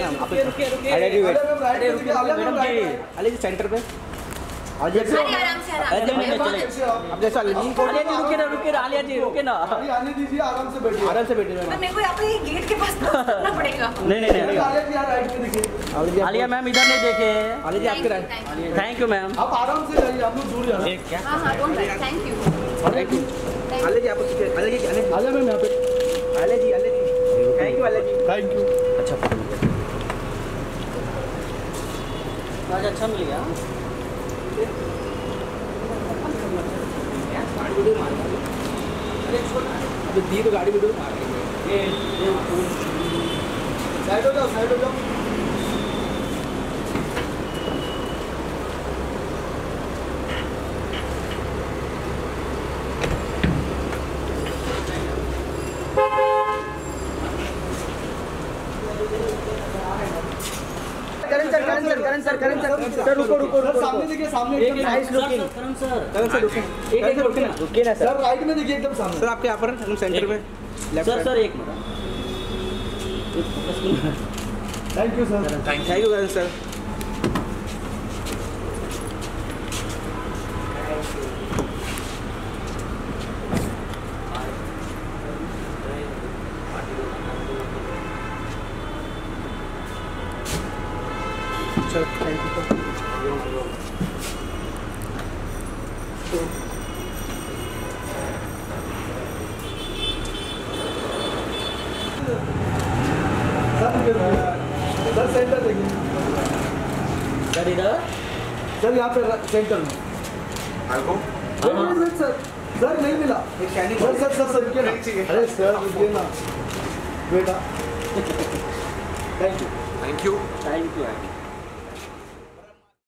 रुके ना आप अरे सेंटर पे अरे आप? आलिया रुके ना रुके ना आलिया जी रुके ना आने दीजिए आराम से बैठिए आराम से बैठिए मेरे को यहाँ पे गेट के पास पहुँचना पड़ेगा नहीं नहीं नहीं आलिया जी राइट में देखिए आलिया मैम इधर नहीं देखे अली जी आपके राइट थैंक यू मैम आप आराम से जाइए हम लोग दूर जा रहे क्या हाँ हाँ don't thank you thank you Ali ji आप अली जी आलिया मैम यहाँ पे Ali ji thank you Ali ji thank you अच्छा आज अच्छा मिल गया। अभी दी तो गाड़ी भी मार साइड हो जाओ साइड हो जाओ। Karan sir Karan sir Karan sir Karan sir sir रुको रुको सर सामने देखिए सामने एक एकदम एक Nice Karan sir. Karan sir रुकिए एक एक रुकिए ना। रुकिए ना सर। सर राइट में देखिए एकदम सामने। सर आपके यहाँ पर एकदम सेंटर में। लेफ़्ट सर सर एक minute. Thank you sir thank you Karan sir sir thank you sir centre देखिए सर इधर सर यहाँ पे सेंटर में सर सर नहीं मिला सर सर सर सर रुकिए ना अरे सर रुकिए ना बेटा thank you thank you thank you